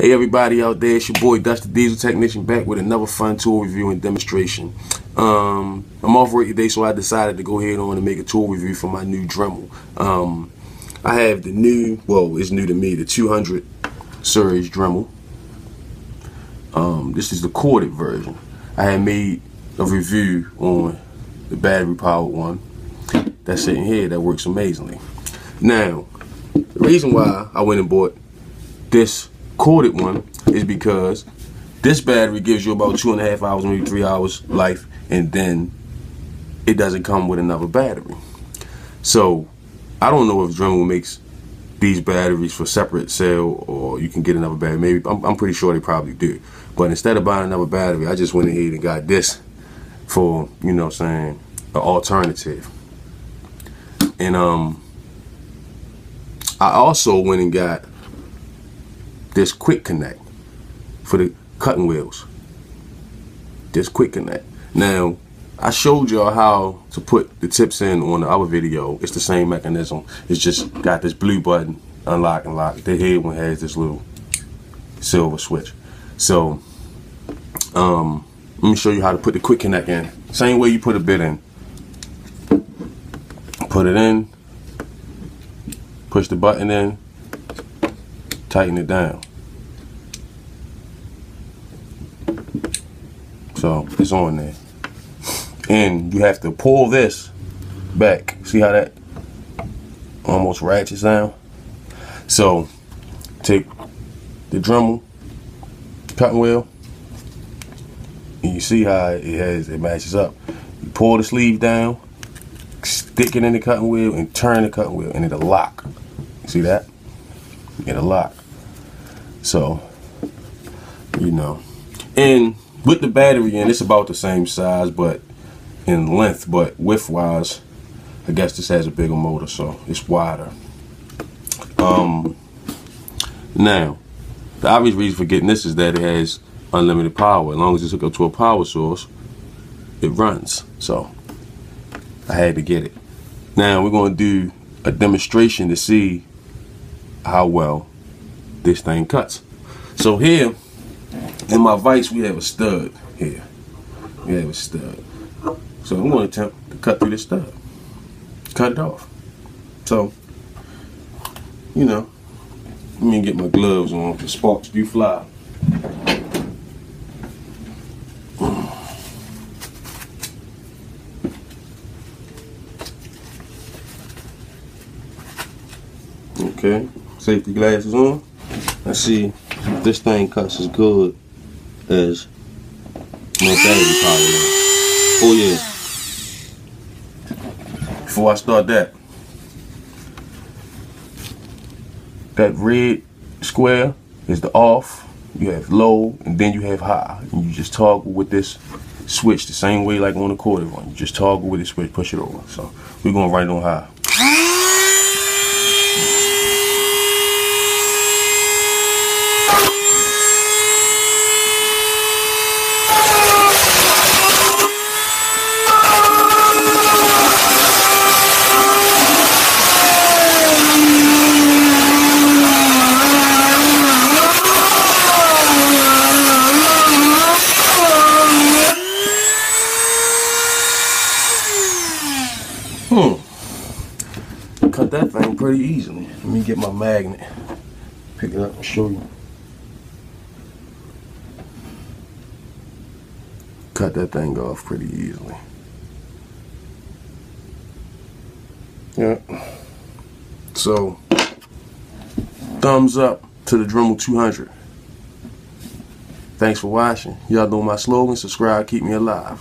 Hey everybody out there, it's your boy Dusty the Diesel Technician back with another fun tool review and demonstration. Um, I'm off work today, so I decided to go ahead on and make a tool review for my new Dremel. Um, I have the new, well, it's new to me, the 200 series Dremel. Um, this is the corded version. I had made a review on the battery powered one that's sitting here that works amazingly. Now, the reason why I went and bought this corded one is because this battery gives you about two and a half hours, maybe three hours life, and then it doesn't come with another battery. So I don't know if Dremel makes these batteries for separate sale or you can get another battery. Maybe I'm, I'm pretty sure they probably do. But instead of buying another battery, I just went ahead and got this for, you know saying, an alternative. And um I also went and got this quick connect for the cutting wheels. This quick connect. Now, I showed y'all how to put the tips in on the other video. It's the same mechanism. It's just got this blue button, unlock and lock. The head one has this little silver switch. So, um, let me show you how to put the quick connect in. Same way you put a bit in. Put it in, push the button in, tighten it down. So it's on there. And you have to pull this back. See how that almost ratchets down? So take the Dremel cutting wheel and you see how it has it matches up. You pull the sleeve down, stick it in the cutting wheel and turn the cutting wheel and it'll lock. See that? It'll lock. So, you know. And with the battery in, it's about the same size, but in length, but width-wise, I guess this has a bigger motor, so it's wider. Um, now, the obvious reason for getting this is that it has unlimited power. As long as it's hooked up to a power source, it runs. So, I had to get it. Now, we're going to do a demonstration to see how well this thing cuts. So here, in my vise, we have a stud here. We have a stud. So I'm going to attempt to cut through this stud. Cut it off. So, you know, let me get my gloves on The sparks do fly. Okay, safety glasses on. Let's see if this thing cuts as good as my battery power. Oh yeah. Before I start that, that red square is the off. You have low and then you have high. And you just toggle with this switch the same way like on the quarter one. You just toggle with the switch, push it over. So we're going right on high. That thing pretty easily. Let me get my magnet. Pick it up and show you. Cut that thing off pretty easily. Yeah. So, thumbs up to the Dremel 200. Thanks for watching. Y'all know my slogan, subscribe, keep me alive.